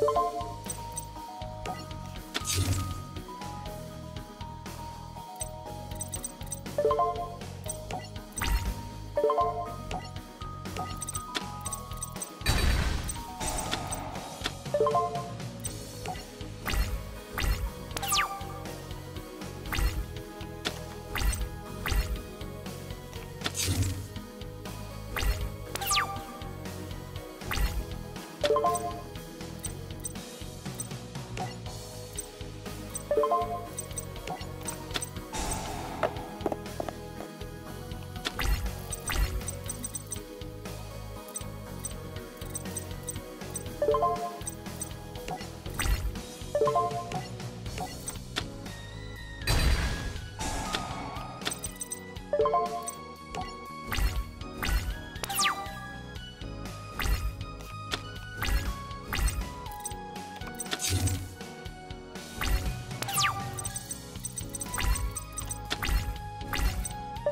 you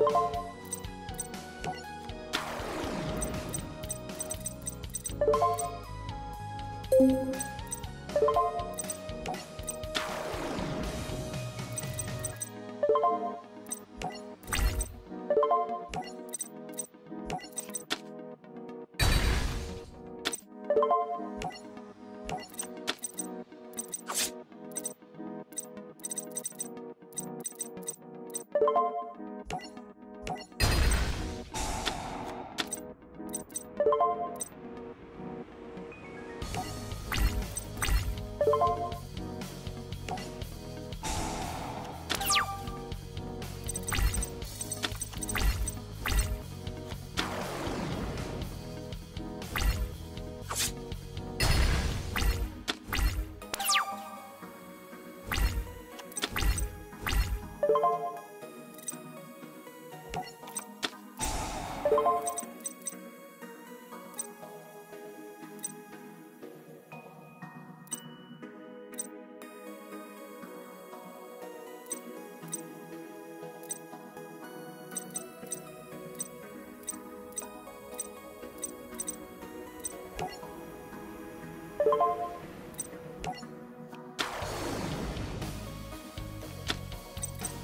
you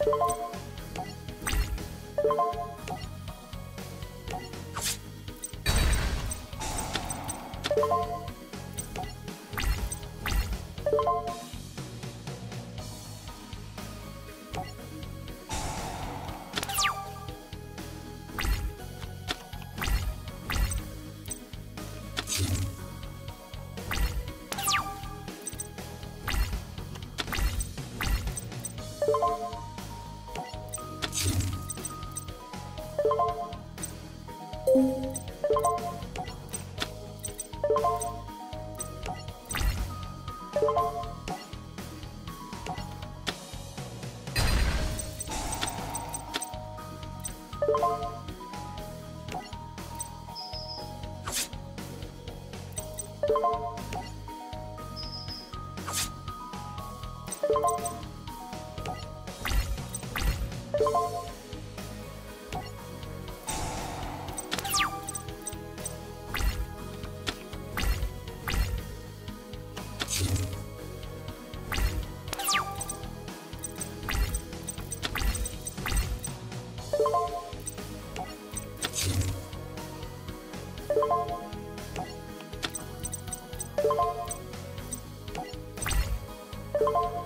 you you you